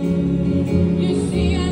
You see, I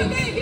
every day.